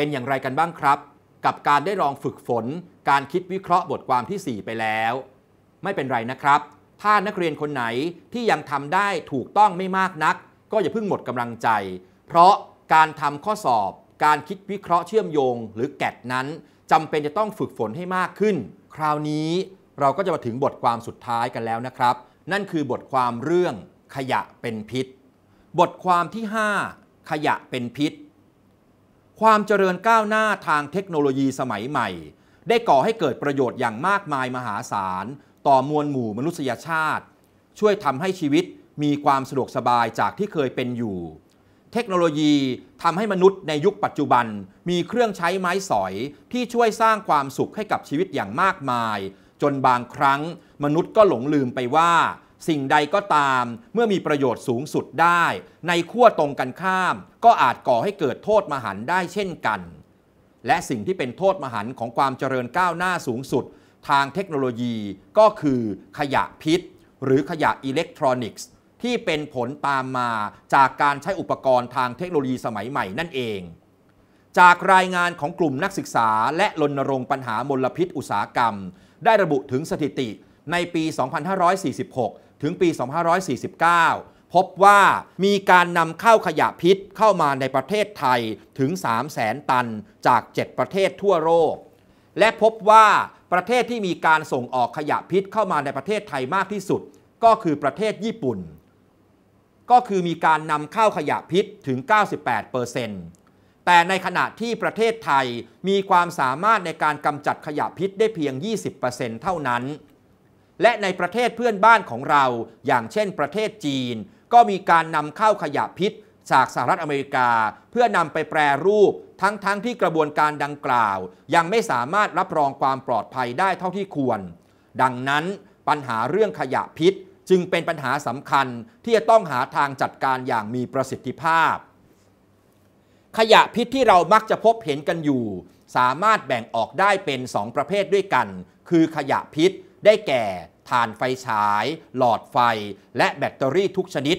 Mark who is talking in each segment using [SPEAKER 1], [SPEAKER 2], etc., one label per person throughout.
[SPEAKER 1] เป็นอย่างไรกันบ้างครับ กับการได้ลองฝึกฝน การคิดวิเคราะห์บทความที่ 4 ไปแล้ว ไม่เป็นไรนะครับ ถ้านักเรียนคนไหนที่ยังทำได้ถูกต้องไม่มากนัก ก็อย่าเพิ่งหมดกำลังใจ เพราะการทำข้อสอบ การคิดวิเคราะห์เชื่อมโยง หรือแกดนั้นจำเป็นจะต้องฝึกฝนให้มากขึ้น คราวนี้เราก็จะมาถึงบทความสุดท้ายกันแล้วนะครับ นั่นคือบทความเรื่องขยะเป็นพิษ บทความที่ 5 ขยะเป็นพิษ ความเจริญก้าวหน้าทางเทคโนโลยีสมัยใหม่ ได้ก่อให้เกิดประโยชน์อย่างมากมายมหาศาล ต่อมวลหมู่มนุษยชาติ ช่วยทำให้ชีวิตมีความสะดวกสบายจากที่เคยเป็นอยู่ เทคโนโลยีทำให้มนุษย์ในยุคปัจจุบัน มีเครื่องใช้ไม้สอยที่ช่วยสร้างความสุขให้กับชีวิตอย่างมากมาย จนบางครั้ง มนุษย์ก็หลงลืมไปว่า สิ่งใดก็ตาม เมื่อมีประโยชน์สูงสุดได้ ในขั้วตรงกันข้าม ก็อาจก่อให้เกิดโทษมหันต์ได้เช่นกัน และสิ่งที่เป็นโทษมหันต์ของความเจริญก้าวหน้าสูงสุด ทางเทคโนโลยีก็คือขยะพิษ หรือขยะอิเล็กทรอนิกส์ ที่เป็นผลตามมาจากการใช้อุปกรณ์ทางเทคโนโลยีสมัยใหม่นั่นเองจากรายงานของกลุ่มนักศึกษาและรณรงค์ปัญหามลพิษอุตสาหกรรม ได้ระบุถึงสถิติในปี 2546 ถึงปี 2549 พบว่ามีการนำเข้าขยะพิษเข้ามาในประเทศไทยถึง 3 0 0 0 0ตันจาก 7 ประเทศทั่วโลก และพบว่าประเทศที่มีการส่งออกขยะพิษเข้ามาในประเทศไทยมากที่สุด ก็คือประเทศญี่ปุ่น ก็คือมีการนำเข้าขยะพิษถึง 98%แต่ในขณะที่ประเทศไทยมีความสามารถในการกำจัดขยะพิษได้เพียง 20%เท่านั้น และในประเทศเพื่อนบ้านของเรา อย่างเช่นประเทศจีน ก็มีการนำเข้าขยะพิษจากสหรัฐอเมริกา เพื่อนำไปแปรรูป ทั้งๆทที่กระบวนการดังกล่าว ยังไม่สามารถรับรองความปลอดภัยได้เท่าที่ควร ดังนั้นปัญหาเรื่องขยะพิษจึงเป็นปัญหาสำคัญที่จะต้องหาทางจัดการอย่างมีประสิทธิภาพ ขยะพิษที่เรามักจะพบเห็นกันอยู่ สามารถแบ่งออกได้เป็น 2 ประเภทด้วยกัน คือขยะพิษได้แก่ ถ่านไฟฉาย หลอดไฟ และแบตเตอรี่ทุกชนิด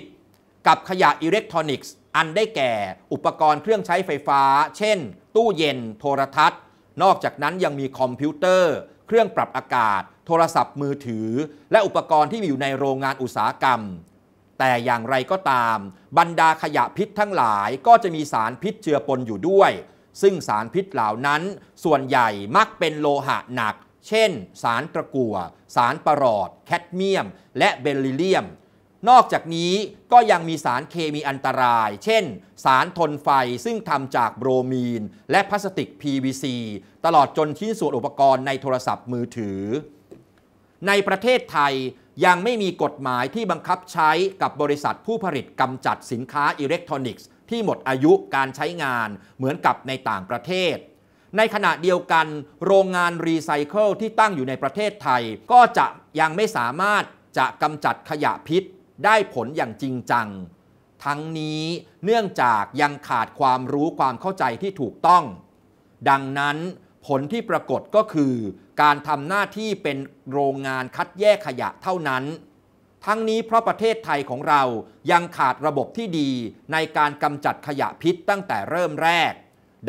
[SPEAKER 1] กับขยะอิเล็กทรอนิกส์ อันได้แก่ อุปกรณ์เครื่องใช้ไฟฟ้า เช่น ตู้เย็น โทรทัศน์ นอกจากนั้นยังมีคอมพิวเตอร์ เครื่องปรับอากาศ โทรศัพท์มือถือ และอุปกรณ์ที่มีอยู่ในโรงงานอุตสาหกรรม แต่อย่างไรก็ตาม บรรดาขยะพิษทั้งหลายก็จะมีสารพิษเจือปนอยู่ด้วยซึ่งสารพิษเหล่านั้น ส่วนใหญ่มักเป็นโลหะหนัก เช่น สารตะกั่ว สารปรอด แคดเมียม และเบลลิเลียม นอกจากนี้ก็ยังมีสารเคมีอันตราย เช่น สารทนไฟซึ่งทำจากโบรมีน และพลาสติก PVC ตลอดจนชิ้นส่วนอุปกรณ์ในโทรศัพท์มือถือ ในประเทศไทยยังไม่มีกฎหมายที่บังคับใช้กับบริษัทผู้ผลิตกำจัดสินค้าอิเล็กทรอนิกส์ที่หมดอายุการใช้งานเหมือนกับในต่างประเทศ ในขณะเดียวกัน โรงงานรีไซเคิลที่ตั้งอยู่ในประเทศไทย ก็จะยังไม่สามารถจะกำจัดขยะพิษได้ผลอย่างจริงจัง ทั้งนี้เนื่องจากยังขาดความรู้ความเข้าใจที่ถูกต้อง ดังนั้นผลที่ปรากฏก็คือ การทำหน้าที่เป็นโรงงานคัดแยกขยะเท่านั้น ทั้งนี้เพราะประเทศไทยของเรายังขาดระบบที่ดีในการกำจัดขยะพิษตั้งแต่เริ่มแรก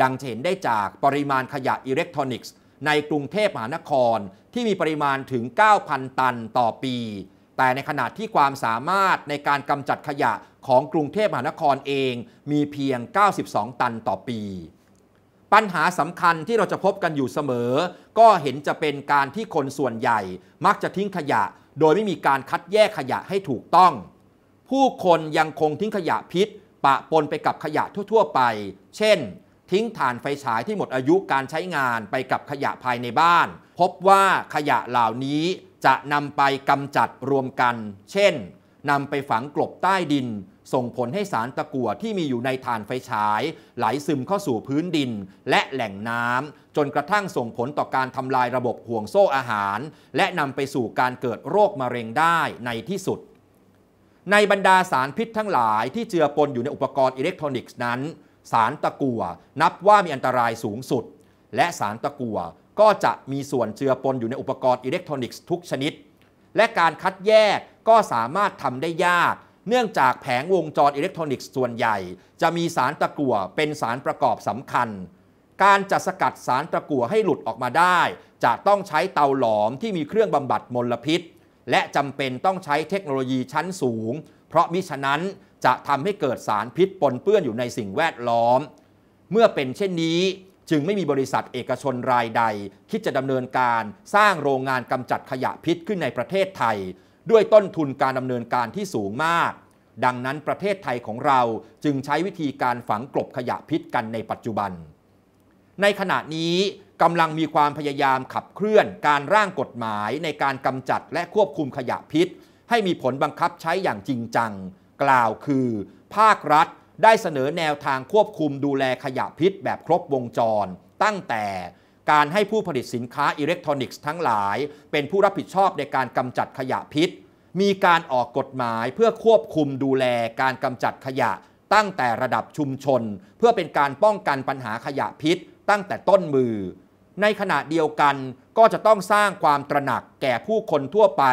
[SPEAKER 1] ดังเห็นได้จากปริมาณขยะอิเล็กทรอนิกส์ในกรุงเทพมหานครที่มีปริมาณถึง 9,000 ตันต่อปี แต่ในขณะที่ความสามารถในการกำจัดขยะของกรุงเทพมหานครเองมีเพียง 92 ตันต่อปี ปัญหาสำคัญที่เราจะพบกันอยู่เสมอ ก็เห็นจะเป็นการที่คนส่วนใหญ่ มักจะทิ้งขยะ โดยไม่มีการคัดแยกขยะให้ถูกต้อง ผู้คนยังคงทิ้งขยะพิษ ปะปนไปกับขยะทั่ว ๆ ไป เช่น ทิ้งถ่านไฟฉายที่หมดอายุการใช้งานไปกับขยะภายในบ้าน พบว่าขยะเหล่านี้จะนำไปกำจัดรวมกัน เช่นนำไปฝังกลบใต้ดิน ส่งผลให้สารตะกั่วที่มีอยู่ในถ่านไฟฉาย ไหลซึมเข้าสู่พื้นดิน และแหล่งน้ำจนกระทั่งส่งผลต่อการทำลายระบบห่วงโซ่อาหาร และนำไปสู่การเกิดโรคมะเร็งได้ในที่สุด ในบรรดาสารพิษทั้งหลายที่เจือปนอยู่ในอุปกรณ์อิเล็กทรอนิกส์นั้น สารตะกั่วนับว่ามีอันตรายสูงสุด และสารตะกั่วก็จะมีส่วนเจือปนอยู่ในอุปกรณ์อิเล็กทรอนิกส์ทุกชนิด และการคัดแยกก็สามารถทำได้ยาก เนื่องจากแผงวงจรอิเล็กทรอนิกส์ส่วนใหญ่ จะมีสารตะกั่วเป็นสารประกอบสำคัญ การจะสกัดสารตะกั่วให้หลุดออกมาได้ จะต้องใช้เตาหลอมที่มีเครื่องบำบัดมลพิษ และจำเป็นต้องใช้เทคโนโลยีชั้นสูง เพราะมิฉะนั้น จะทำให้เกิดสารพิษปนเปื้อนอยู่ในสิ่งแวดล้อม เมื่อเป็นเช่นนี้จึงไม่มีบริษัทเอกชนรายใด คิดจะดำเนินการสร้างโรงงานกำจัดขยะพิษขึ้นในประเทศไทย ด้วยต้นทุนการดำเนินการที่สูงมาก ดังนั้นประเทศไทยของเราจึงใช้วิธีการฝังกลบขยะพิษกันในปัจจุบัน ในขณะนี้กำลังมีความพยายามขับเคลื่อนการร่างกฎหมายในการกำจัดและควบคุมขยะพิษ ให้มีผลบังคับใช้อย่างจริงจัง กล่าวคือ ภาครัฐได้เสนอแนวทางควบคุมดูแลขยะพิษแบบครบวงจร ตั้งแต่การให้ผู้ผลิตสินค้าอิเล็กทรอนิกส์ทั้งหลาย เป็นผู้รับผิดชอบในการกำจัดขยะพิษ มีการออกกฎหมายเพื่อควบคุมดูแลการกำจัดขยะ ตั้งแต่ระดับชุมชน เพื่อเป็นการป้องกันปัญหาขยะพิษ ตั้งแต่ต้นมือ ในขณะเดียวกัน ก็จะต้องสร้างความตระหนักแก่ผู้คนทั่วไป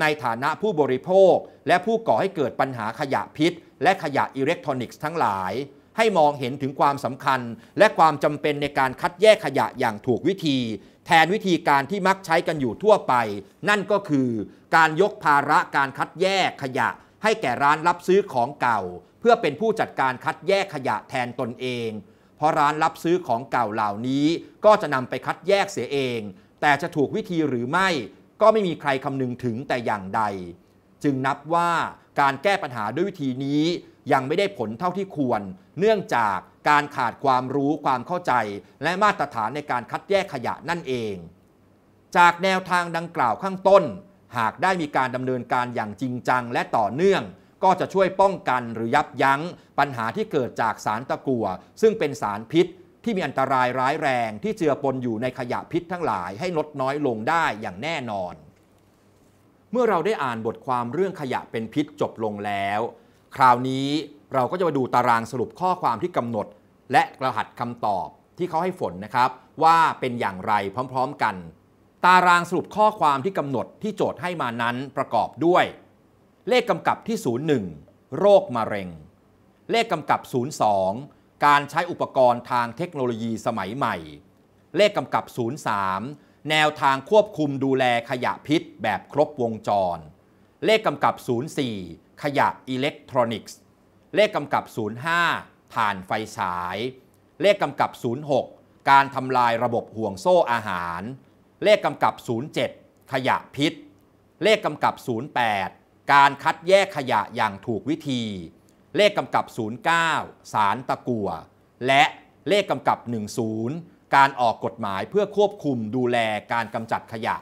[SPEAKER 1] ในฐานะผู้บริโภค และผู้ก่อให้เกิดปัญหาขยะพิษ และขยะอิเล็กทรอนิกส์ทั้งหลาย ให้มองเห็นถึงความสำคัญ และความจำเป็นในการคัดแยกขยะอย่างถูกวิธี แทนวิธีการที่มักใช้กันอยู่ทั่วไป นั่นก็คือ การยกภาระการคัดแยกขยะ ให้แก่ร้านรับซื้อของเก่า เพื่อเป็นผู้จัดการคัดแยกขยะแทนตนเอง เพราะร้านรับซื้อของเก่าเหล่านี้ ก็จะนำไปคัดแยกเสียเอง แต่จะถูกวิธีหรือไม่ก็ไม่มีใครคำนึงถึงแต่อย่างใด จึงนับว่าการแก้ปัญหาด้วยวิธีนี้ยังไม่ได้ผลเท่าที่ควร เนื่องจากการขาดความรู้ความเข้าใจ และมาตรฐานในการคัดแยกขยะนั่นเอง จากแนวทางดังกล่าวข้างต้น หากได้มีการดำเนินการอย่างจริงจังและต่อเนื่อง ก็จะช่วยป้องกันหรือยับยั้ง ปัญหาที่เกิดจากสารตะกั่วซึ่งเป็นสารพิษ ที่มีอันตรายร้ายแรงที่เจือปนอยู่ในขยะพิษทั้งหลายให้ลดน้อยลงได้อย่างแน่นอน เมื่อเราได้อ่านบทความเรื่องขยะเป็นพิษจบลงแล้ว คราวนี้เราก็จะมาดูตารางสรุปข้อความที่กำหนด และรหัสคำตอบที่เขาให้ฝนนะครับ ว่าเป็นอย่างไรพร้อมๆกัน ตารางสรุปข้อความที่กำหนดที่โจทย์ให้มานั้นประกอบด้วย เลขกำกับที่ 01 โรคมะเร็ง เลขกำกับ 02 การใช้อุปกรณ์ทางเทคโนโลยีสมัยใหม่ เลขกำกับ 03 แนวทางควบคุมดูแลขยะพิษแบบครบวงจร เลขกำกับ 04 ขยะอิเล็กทรอนิกส์ เลขกำกับ 05ถ่านไฟฉาย เลขกำกับ 06 การทำลายระบบห่วงโซ่อาหาร เลขกำกับ 07 ขยะพิษ เลขกำกับ 08 การคัดแยกขยะอย่างถูกวิธี เลขกำกับ 09 สารตะกั่วและเลขกำกับ 10 การออกกฎหมายเพื่อควบคุมดูแลการกำจัดขยะ